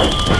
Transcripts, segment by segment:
¡Ándale!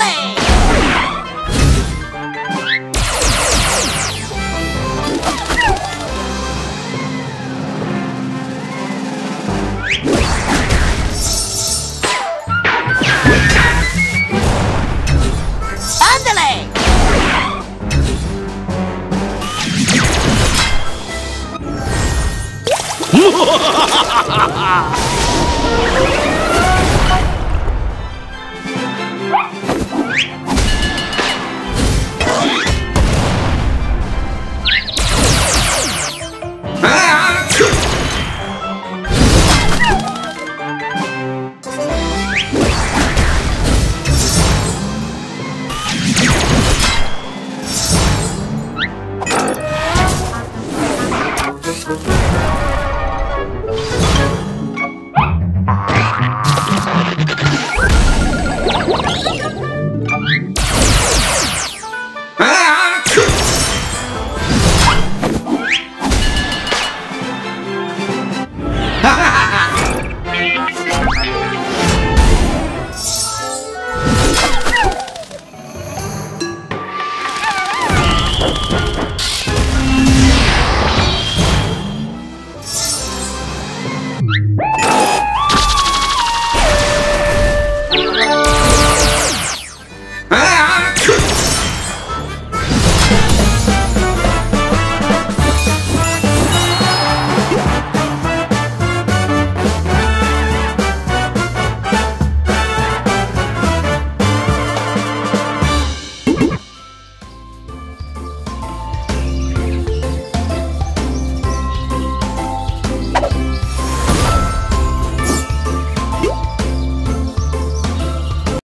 ¡Ándale!